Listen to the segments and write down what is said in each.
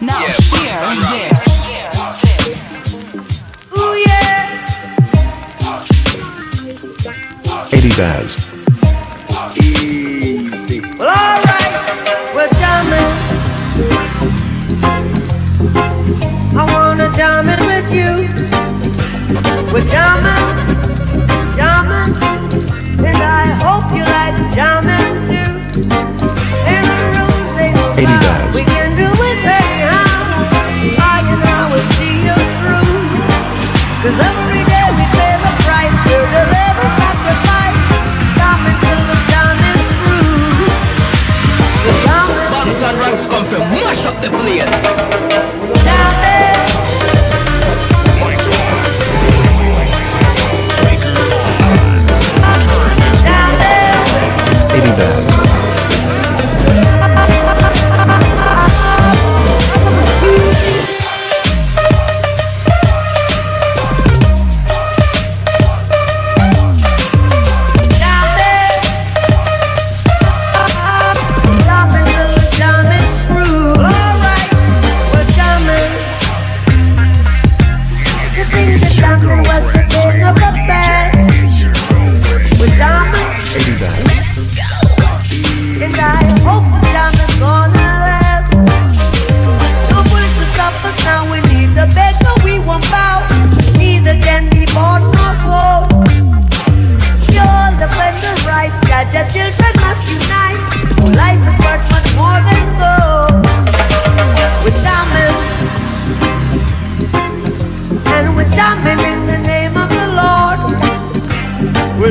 Now Yeah, hear Bugs and this. Ooh yeah. Eddie Baz. Easy. Well, alright. Well, jamming. I wanna jam it with you. We're jamming, jamming, and I hope you like jamming the place.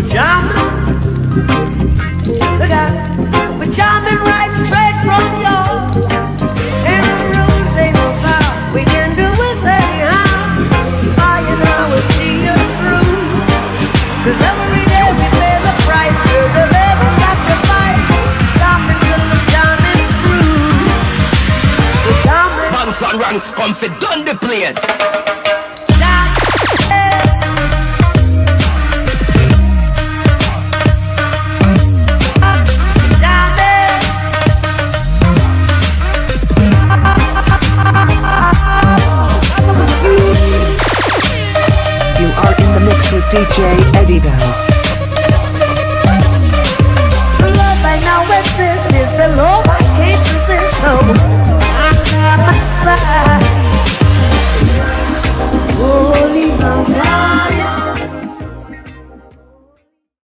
We're. Look out. We're jamming right straight from your. And the rules ain't no power. We can do it anyhow. I and I will see you through. Cause every day we pay the price to deliver sacrifice. Jamming till the jam is through. We're jamming. Bugs and ranks come for done the place. DJ Eddie Dance.